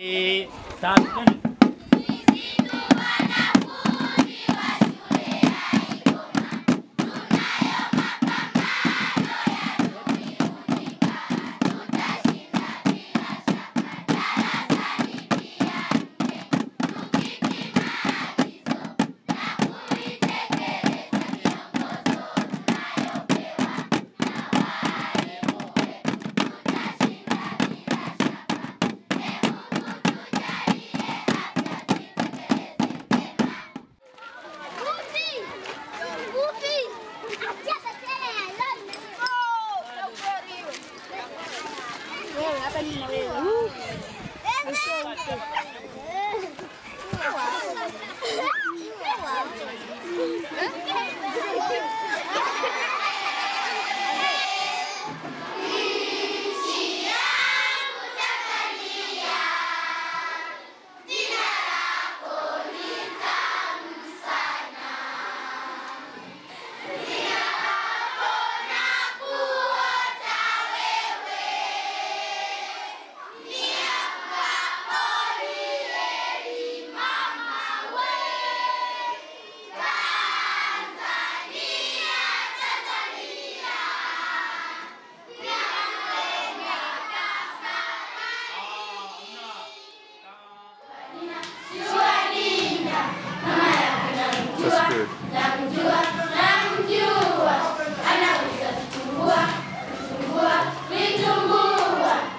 E tá ficando. Mata animal. Uh! Eu.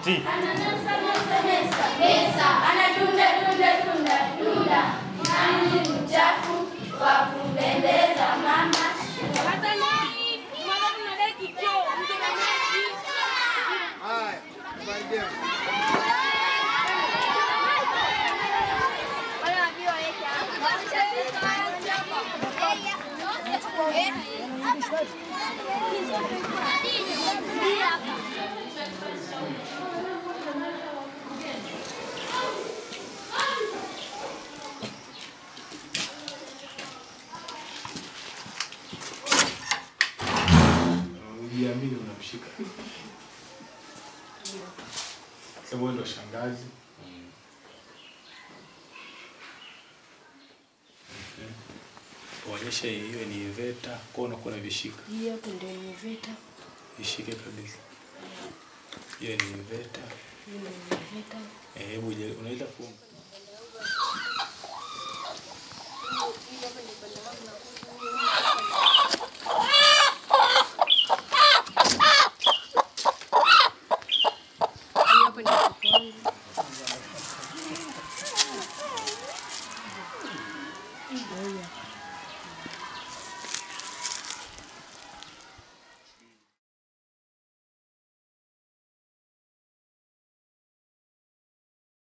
ti ananasa nasa nasa anadunda dunda dunda dunda Ujiamini unamshika. Wewe ndo shangazi. Badilisha hiyo ni inverter, kwa unakuwa kuna vishika. Hii hapo ndio ni inverter. Ishike kabisa. Hiyo ni inverter. Hiyo ni inverter. Eh, hebu je, unaweza kuona? Oh yeah.